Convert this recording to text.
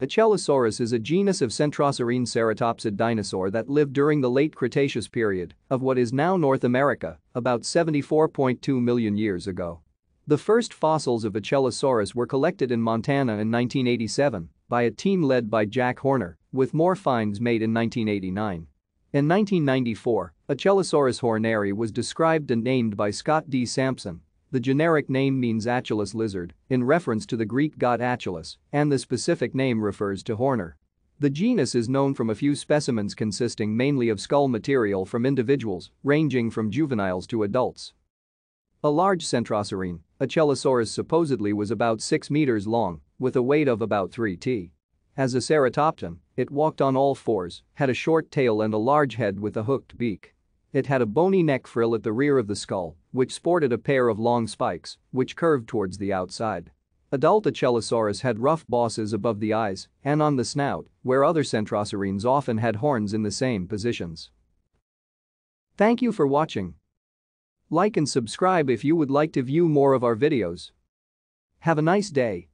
Achelousaurus is a genus of centrosaurine ceratopsid dinosaur that lived during the late Cretaceous period of what is now North America, about 74.2 million years ago. The first fossils of Achelousaurus were collected in Montana in 1987 by a team led by Jack Horner, with more finds made in 1989. In 1994, Achelousaurus horneri was described and named by Scott D. Sampson the generic name means Achelous lizard, in reference to the Greek god Achelous, and the specific name refers to Horner. The genus is known from a few specimens consisting mainly of skull material from individuals, ranging from juveniles to adults. A large centrosaurine, Achelousaurus supposedly was about 6 meters long, with a weight of about 3 t. As a ceratopsian, it walked on all fours, had a short tail and a large head with a hooked beak. It had a bony neck frill at the rear of the skull, which sported a pair of long spikes, which curved towards the outside. Adult Achelousaurus had rough bosses above the eyes and on the snout, where other centrosaurines often had horns in the same positions. Thank you for watching. Like and subscribe if you would like to view more of our videos. Have a nice day.